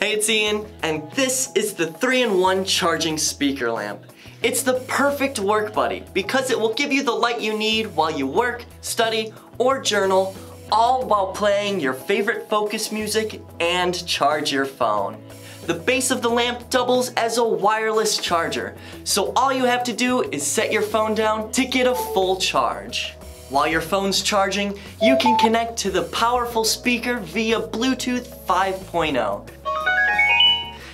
Hey, it's Ian, and this is the 3-in-1 charging speaker lamp. It's the perfect work buddy because it will give you the light you need while you work, study, or journal, all while playing your favorite focus music and charge your phone. The base of the lamp doubles as a wireless charger, so all you have to do is set your phone down to get a full charge. While your phone's charging, you can connect to the powerful speaker via Bluetooth 5.0.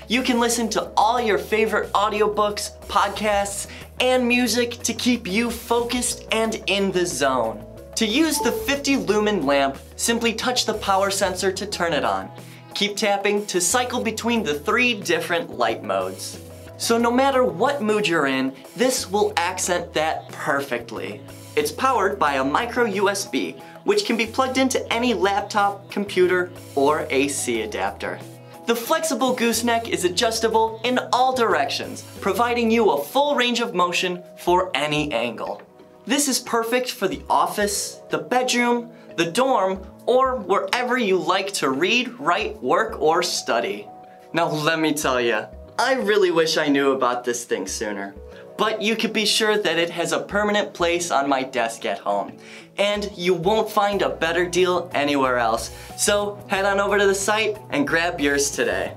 You can listen to all your favorite audiobooks, podcasts, and music to keep you focused and in the zone. To use the 50 lumen lamp, simply touch the power sensor to turn it on. Keep tapping to cycle between the three different light modes. So no matter what mood you're in, this will accent that perfectly. It's powered by a micro USB, which can be plugged into any laptop, computer, or AC adapter. The flexible gooseneck is adjustable in all directions, providing you a full range of motion for any angle. This is perfect for the office, the bedroom, the dorm, or wherever you like to read, write, work, or study. Now let me tell you, I really wish I knew about this thing sooner. But you can be sure that it has a permanent place on my desk at home. And you won't find a better deal anywhere else. So head on over to the site and grab yours today.